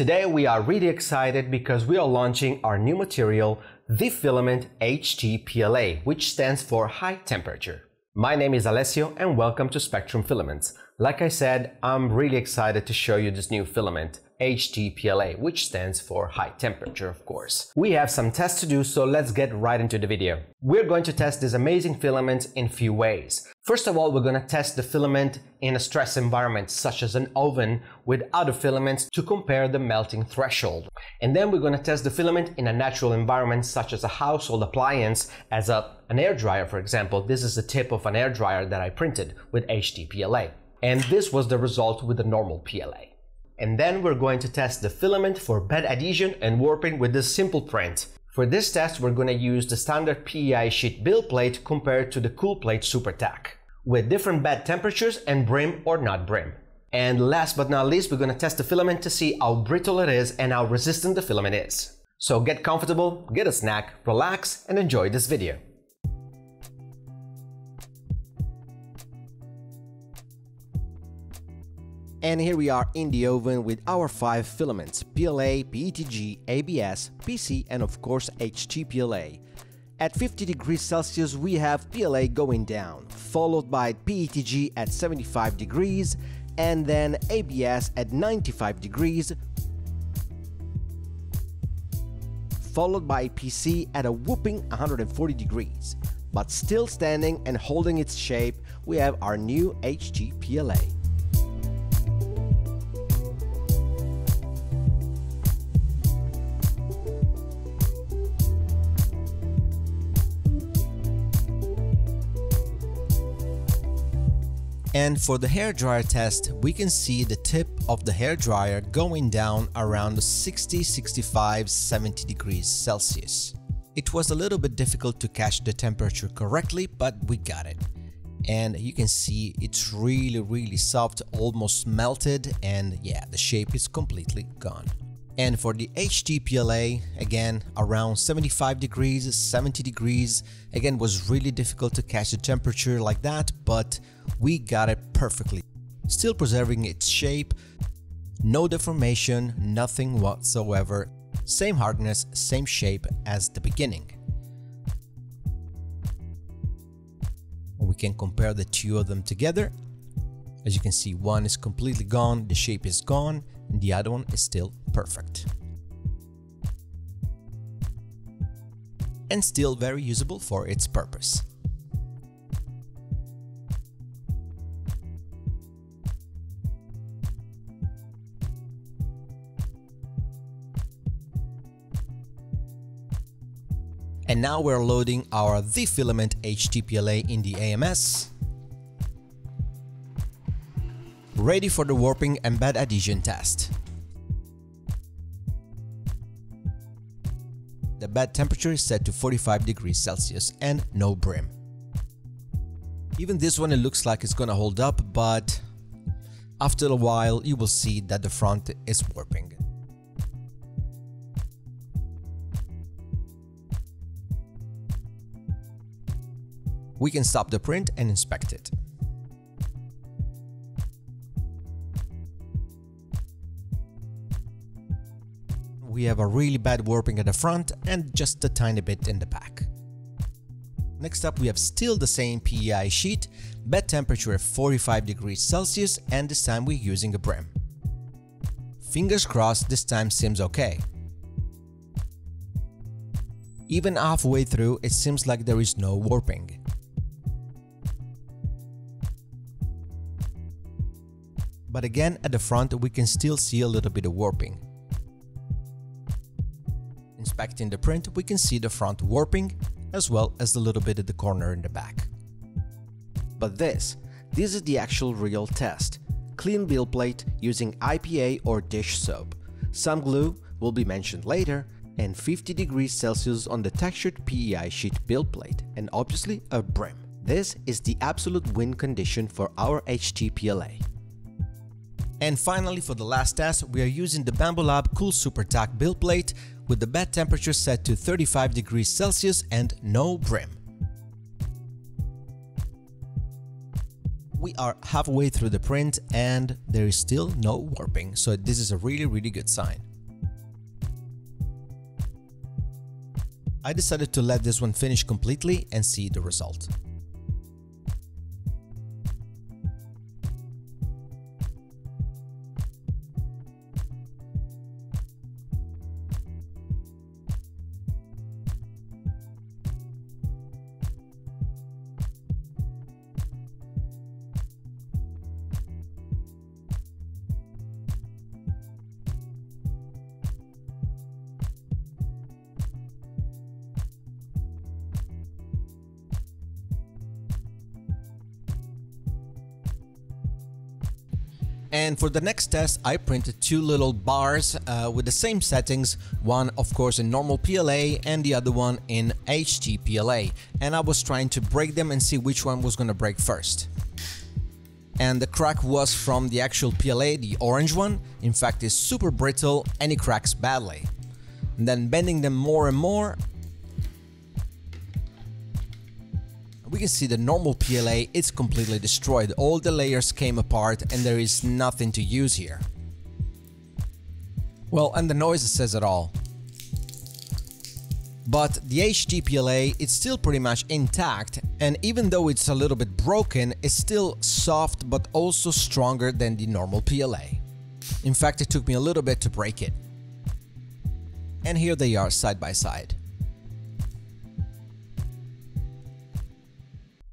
Today we are really excited because we are launching our new material, the filament HTPLA, which stands for high temperature. My name is Alessio and welcome to Spectrum Filaments. Like I said, I'm really excited to show you this new filament. HTPLA, which stands for high temperature, of course. We have some tests to do, so let's get right into the video. We're going to test this amazing filament in few ways. First of all, we're going to test the filament in a stress environment, such as an oven with other filaments to compare the melting threshold. And then we're going to test the filament in a natural environment, such as a household appliance, as a, an air dryer, for example. This is the tip of an air dryer that I printed with HTPLA. And this was the result with the normal PLA and then we're going to test the filament for bed adhesion and warping with this simple print. For this test, we're going to use the standard PEI sheet build plate compared to the cool plate super tack, with different bed temperatures and brim or not brim. And last but not least, we're going to test the filament to see how brittle it is and how resistant the filament is. So get comfortable, get a snack, relax, and enjoy this video. And here we are in the oven with our five filaments, PLA, PETG, ABS, PC and of course HTPLA. At 50 degrees Celsius we have PLA going down, followed by PETG at 75 degrees and then ABS at 95 degrees, followed by PC at a whooping 140 degrees. But still standing and holding its shape, we have our new HTPLA. And for the hairdryer test, we can see the tip of the hairdryer going down around 60, 65, 70 degrees Celsius. It was a little bit difficult to catch the temperature correctly, but we got it. And you can see it's really, really soft, almost melted, and yeah, the shape is completely gone. And for the HTPLA, again, around 75 degrees, 70 degrees, again, was really difficult to catch the temperature like that, but we got it perfectly. Still preserving its shape, no deformation, nothing whatsoever, same hardness, same shape as the beginning. We can compare the two of them together. As you can see, one is completely gone, the shape is gone, the other one is still perfect. And still very usable for its purpose. And now we're loading our The Filament HTPLA in the AMS. Ready for the warping and bed adhesion test. The bed temperature is set to 45 degrees Celsius and no brim. Even this one it looks like it's gonna hold up, but after a while you will see that the front is warping. We can stop the print and inspect it. We have a really bad warping at the front and just a tiny bit in the back. Next up we have still the same PEI sheet, bed temperature at 45 degrees Celsius and this time we're using a brim. Fingers crossed this time seems okay. Even halfway through it seems like there is no warping. But again at the front we can still see a little bit of warping. Inspecting the print, we can see the front warping, as well as the little bit at the corner in the back. But this, this is the actual real test. Clean build plate using IPA or dish soap. Some glue will be mentioned later, and 50 degrees Celsius on the textured PEI sheet build plate, and obviously a brim. This is the absolute win condition for our HTPLA. And finally for the last test, we are using the Bambu Lab Cool Super Tack build plate with the bed temperature set to 35 degrees Celsius and no brim. We are halfway through the print and there is still no warping, so this is a really really good sign. I decided to let this one finish completely and see the result. And for the next test, I printed two little bars uh, with the same settings, one of course in normal PLA and the other one in HTPLA. And I was trying to break them and see which one was gonna break first. And the crack was from the actual PLA, the orange one. In fact, it's super brittle and it cracks badly. And then bending them more and more, we can see the normal PLA is completely destroyed. All the layers came apart and there is nothing to use here. Well, and the noise says it all. But the HTPLA is still pretty much intact and even though it's a little bit broken, it's still soft but also stronger than the normal PLA. In fact, it took me a little bit to break it. And here they are side by side.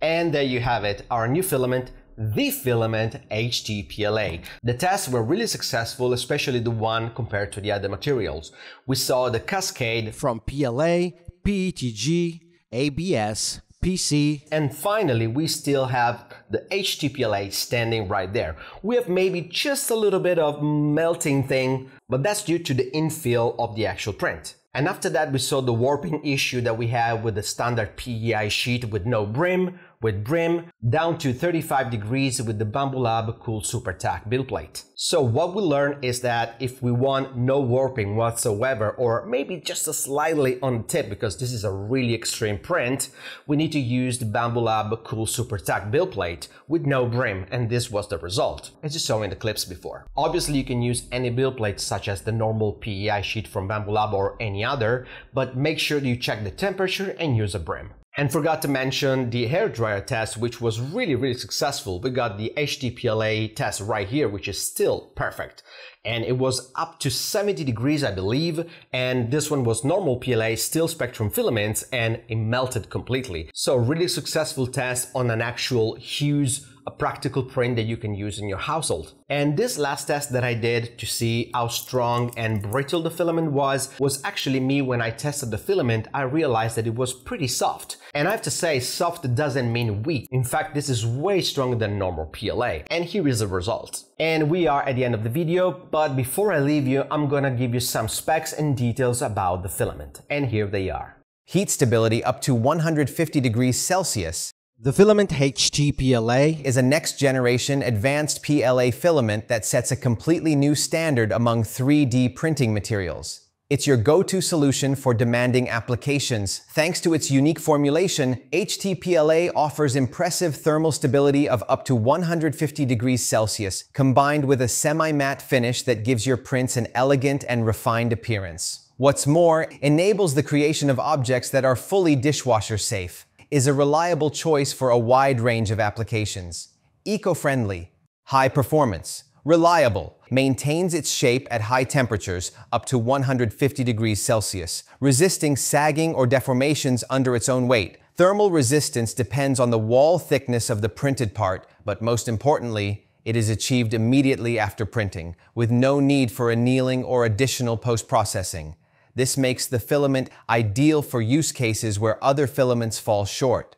And there you have it, our new filament, the filament HTPLA. The tests were really successful, especially the one compared to the other materials. We saw the cascade from PLA, PETG, ABS, PC, and finally we still have the HTPLA standing right there. We have maybe just a little bit of melting thing, but that's due to the infill of the actual print. And after that, we saw the warping issue that we have with the standard PEI sheet with no brim, with brim down to 35 degrees with the Bambu Lab Cool Super Tack build plate. So what we learned is that if we want no warping whatsoever or maybe just a slightly on tip because this is a really extreme print, we need to use the Bambu Lab Cool Super Tack build plate with no brim and this was the result, as you saw in the clips before. Obviously you can use any build plate such as the normal PEI sheet from Bambu Lab or any other, but make sure you check the temperature and use a brim. And forgot to mention the hairdryer test, which was really, really successful. We got the HTPLA test right here, which is still perfect. And it was up to 70 degrees, I believe. And this one was normal PLA, still spectrum filaments, and it melted completely. So really successful test on an actual huge a practical print that you can use in your household. And this last test that I did to see how strong and brittle the filament was, was actually me when I tested the filament, I realized that it was pretty soft. And I have to say, soft doesn't mean weak. In fact, this is way stronger than normal PLA. And here is the result. And we are at the end of the video, but before I leave you, I'm gonna give you some specs and details about the filament. And here they are. Heat stability up to 150 degrees Celsius, the filament HTPLA is a next generation advanced PLA filament that sets a completely new standard among 3D printing materials. It's your go-to solution for demanding applications. Thanks to its unique formulation, HTPLA offers impressive thermal stability of up to 150 degrees Celsius, combined with a semi-matte finish that gives your prints an elegant and refined appearance. What's more, enables the creation of objects that are fully dishwasher safe is a reliable choice for a wide range of applications. Eco-friendly, high performance, reliable, maintains its shape at high temperatures up to 150 degrees Celsius, resisting sagging or deformations under its own weight. Thermal resistance depends on the wall thickness of the printed part, but most importantly, it is achieved immediately after printing, with no need for annealing or additional post-processing. This makes the filament ideal for use cases where other filaments fall short.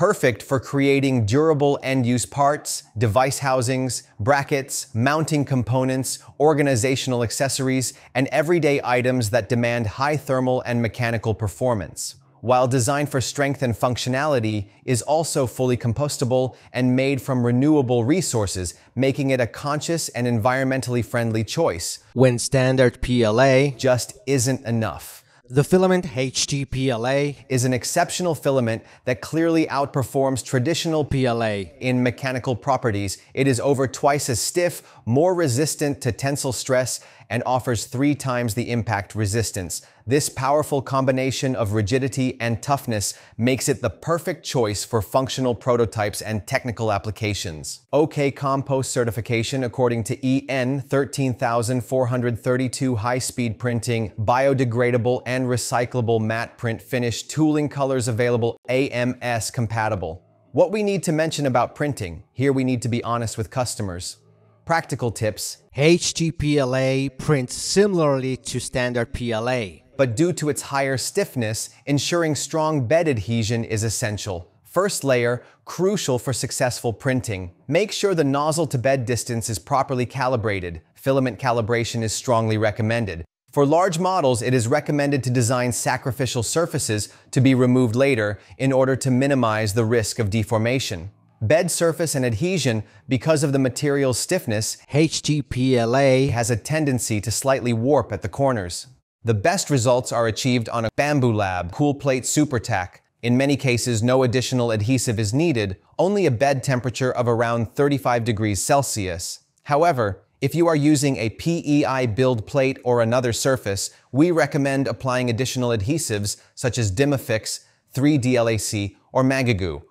Perfect for creating durable end-use parts, device housings, brackets, mounting components, organizational accessories, and everyday items that demand high thermal and mechanical performance while designed for strength and functionality, is also fully compostable and made from renewable resources, making it a conscious and environmentally friendly choice, when standard PLA just isn't enough. The filament HTPLA is an exceptional filament that clearly outperforms traditional PLA in mechanical properties. It is over twice as stiff, more resistant to tensile stress, and offers three times the impact resistance. This powerful combination of rigidity and toughness makes it the perfect choice for functional prototypes and technical applications. OK Compost certification according to EN 13432 high-speed printing, biodegradable and recyclable matte print finish, tooling colors available, AMS compatible. What we need to mention about printing, here we need to be honest with customers. Practical tips. HTPLA prints similarly to standard PLA. But due to its higher stiffness, ensuring strong bed adhesion is essential. First layer, crucial for successful printing. Make sure the nozzle to bed distance is properly calibrated. Filament calibration is strongly recommended. For large models, it is recommended to design sacrificial surfaces to be removed later in order to minimize the risk of deformation. Bed surface and adhesion, because of the material's stiffness, HTPLA has a tendency to slightly warp at the corners. The best results are achieved on a Bambu Lab Cool Plate Super Tack. In many cases, no additional adhesive is needed, only a bed temperature of around 35 degrees Celsius. However, if you are using a PEI build plate or another surface, we recommend applying additional adhesives such as Dimafix, 3DLAC, or Magigoo.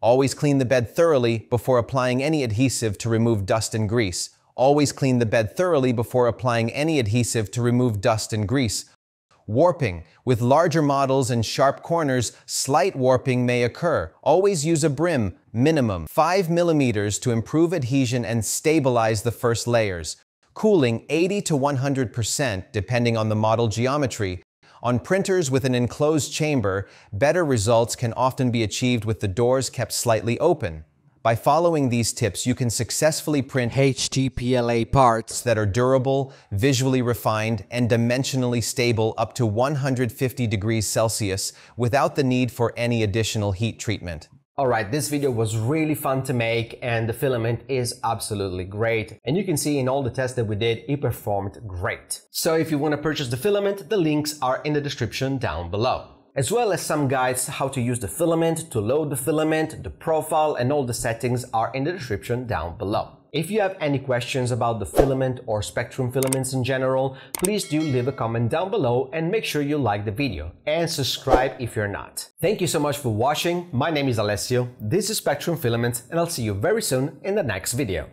Always clean the bed thoroughly before applying any adhesive to remove dust and grease. Always clean the bed thoroughly before applying any adhesive to remove dust and grease. Warping. With larger models and sharp corners, slight warping may occur. Always use a brim, minimum 5 millimeters to improve adhesion and stabilize the first layers. Cooling 80 to 100% depending on the model geometry. On printers with an enclosed chamber, better results can often be achieved with the doors kept slightly open. By following these tips, you can successfully print HTPLA parts that are durable, visually refined, and dimensionally stable up to 150 degrees Celsius without the need for any additional heat treatment. Alright, this video was really fun to make and the filament is absolutely great. And you can see in all the tests that we did, it performed great. So if you want to purchase the filament, the links are in the description down below as well as some guides how to use the filament, to load the filament, the profile and all the settings are in the description down below. If you have any questions about the filament or spectrum filaments in general, please do leave a comment down below and make sure you like the video and subscribe if you're not. Thank you so much for watching. My name is Alessio, this is Spectrum Filaments and I'll see you very soon in the next video.